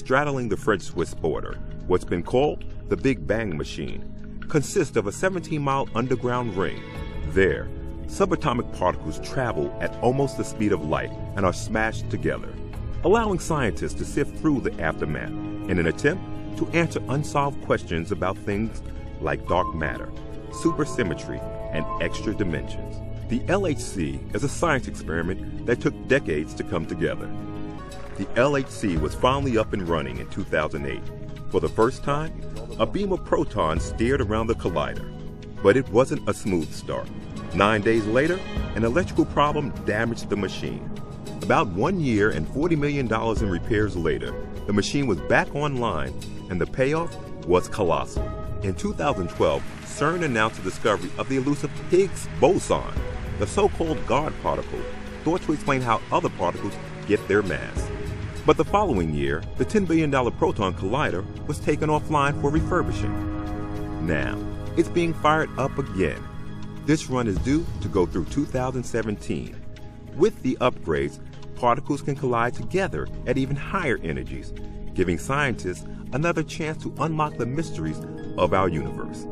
straddling the French Swiss border, what's been called the Big Bang Machine, consists of a 17 mile underground ring. There, subatomic particles travel at almost the speed of light and are smashed together, allowing scientists to sift through the aftermath in an attempt to answer unsolved questions about things like dark matter, supersymmetry, and extra dimensions. The LHC is a science experiment that took decades to come together. The LHC was finally up and running in 2008. For the first time, a beam of protons steered around the collider. But it wasn't a smooth start. Nine days later, an electrical problem damaged the machine. About one year and $40 million in repairs later, the machine was back online, and the payoff was colossal. In 2012, CERN announced the discovery of the elusive Higgs boson, the so-called God particle, thought to explain how other particles get their mass. But the following year, the $10 billion Proton Collider was taken offline for refurbishing. Now, it's being fired up again. This run is due to go through 2017. With the upgrades, particles can collide together at even higher energies, giving scientists another chance to unlock the mysteries of our universe.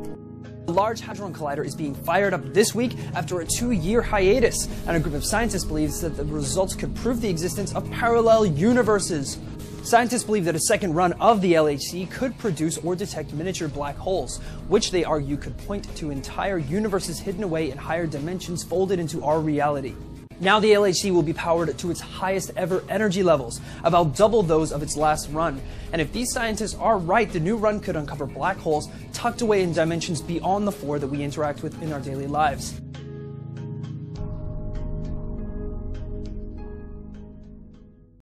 The Large Hadron Collider is being fired up this week after a two-year hiatus, and a group of scientists believes that the results could prove the existence of parallel universes. Scientists believe that a second run of the LHC could produce or detect miniature black holes, which they argue could point to entire universes hidden away in higher dimensions folded into our reality. Now the LHC will be powered to its highest ever energy levels, about double those of its last run. And if these scientists are right, the new run could uncover black holes tucked away in dimensions beyond the four that we interact with in our daily lives.